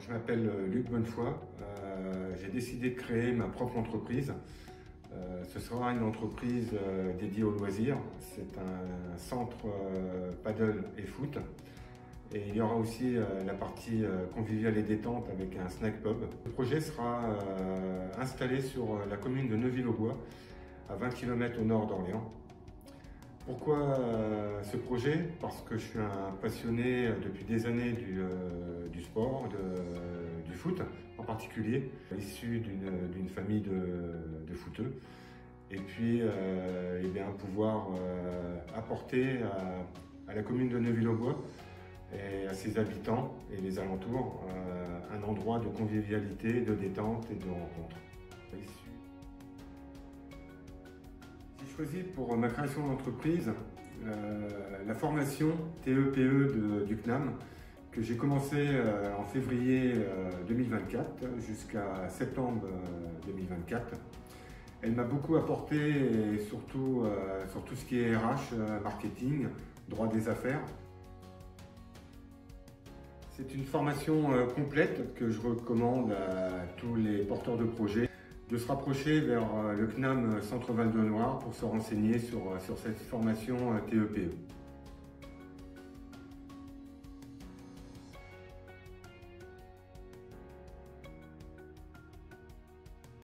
je m'appelle euh, Luc Bonnefoy. Euh, j'ai décidé de créer ma propre entreprise. Euh, ce sera une entreprise dédiée aux loisirs. C'est un centre paddle et foot. Et il y aura aussi la partie conviviale et détente avec un snack pub. Le projet sera installé sur la commune de Neuville-aux-Bois, à 20 km au nord d'Orléans. Pourquoi ce projet? Parce que je suis un passionné depuis des années du, sport, du foot en particulier, issu d'une famille de, de, footeux. Et puis, euh, bien, pouvoir euh, apporter à, la commune de Neuville-aux-Bois et à ses habitants et les alentours euh, un endroit de convivialité, de détente et de rencontre. Choisi pour ma création d'entreprise la formation TEPE e du CNAM que j'ai commencé euh, en février 2024 euh, jusqu'à septembre 2024. Euh, Elle m'a beaucoup apporté, surtout sur tout ce qui est RH, marketing, droit des affaires. C'est une formation complète que je recommande à tous les porteurs de projets de se rapprocher vers le CNAM Centre Val de Noir pour se renseigner sur, sur cette formation TEPE.